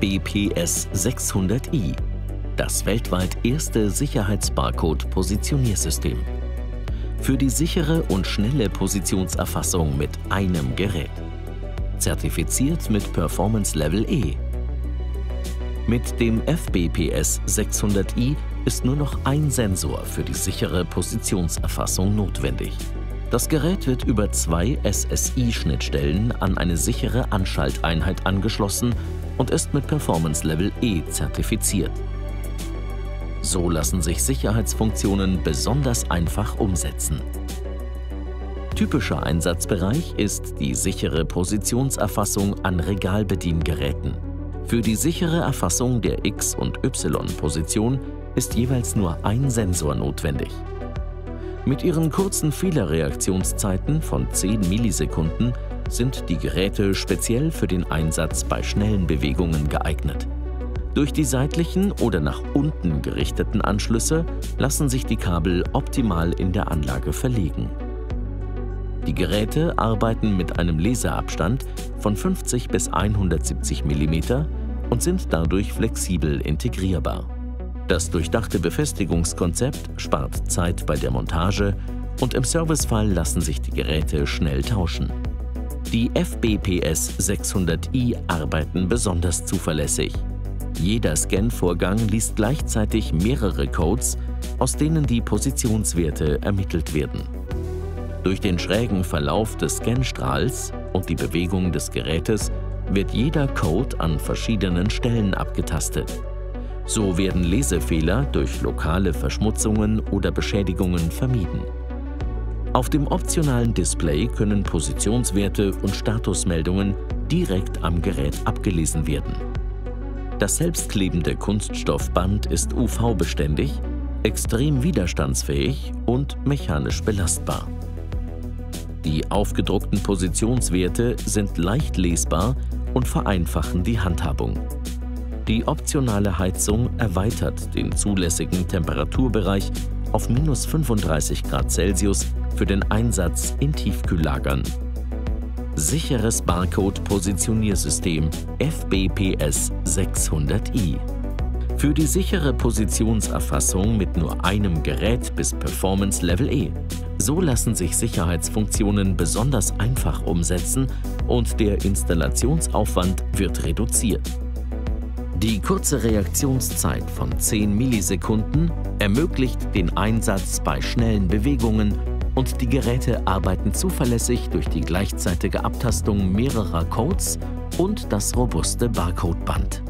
FBPS 600i, das weltweit erste Sicherheitsbarcode-Positioniersystem. Für die sichere und schnelle Positionserfassung mit einem Gerät. Zertifiziert mit Performance Level E. Mit dem FBPS 600i ist nur noch ein Sensor für die sichere Positionserfassung notwendig. Das Gerät wird über zwei SSI-Schnittstellen an eine sichere Anschalteinheit angeschlossen und ist mit Performance Level E zertifiziert. So lassen sich Sicherheitsfunktionen besonders einfach umsetzen. Typischer Einsatzbereich ist die sichere Positionserfassung an Regalbediengeräten. Für die sichere Erfassung der X- und Y-Position ist jeweils nur ein Sensor notwendig. Mit ihren kurzen Fehlerreaktionszeiten von 10 Millisekunden sind die Geräte speziell für den Einsatz bei schnellen Bewegungen geeignet. Durch die seitlichen oder nach unten gerichteten Anschlüsse lassen sich die Kabel optimal in der Anlage verlegen. Die Geräte arbeiten mit einem Laserabstand von 50 bis 170 mm und sind dadurch flexibel integrierbar. Das durchdachte Befestigungskonzept spart Zeit bei der Montage und im Servicefall lassen sich die Geräte schnell tauschen. Die FBPS 600i arbeiten besonders zuverlässig. Jeder Scan-Vorgang liest gleichzeitig mehrere Codes, aus denen die Positionswerte ermittelt werden. Durch den schrägen Verlauf des Scanstrahls und die Bewegung des Gerätes wird jeder Code an verschiedenen Stellen abgetastet. So werden Lesefehler durch lokale Verschmutzungen oder Beschädigungen vermieden. Auf dem optionalen Display können Positionswerte und Statusmeldungen direkt am Gerät abgelesen werden. Das selbstklebende Kunststoffband ist UV-beständig, extrem widerstandsfähig und mechanisch belastbar. Die aufgedruckten Positionswerte sind leicht lesbar und vereinfachen die Handhabung. Die optionale Heizung erweitert den zulässigen Temperaturbereich auf minus 35 Grad Celsius für den Einsatz in Tiefkühllagern. Sicheres Barcode-Positioniersystem FBPS 600i. Für die sichere Positionserfassung mit nur einem Gerät bis Performance Level E. So lassen sich Sicherheitsfunktionen besonders einfach umsetzen und der Installationsaufwand wird reduziert. Die kurze Reaktionszeit von 10 Millisekunden ermöglicht den Einsatz bei schnellen Bewegungen und die Geräte arbeiten zuverlässig durch die gleichzeitige Abtastung mehrerer Codes und das robuste Barcodeband.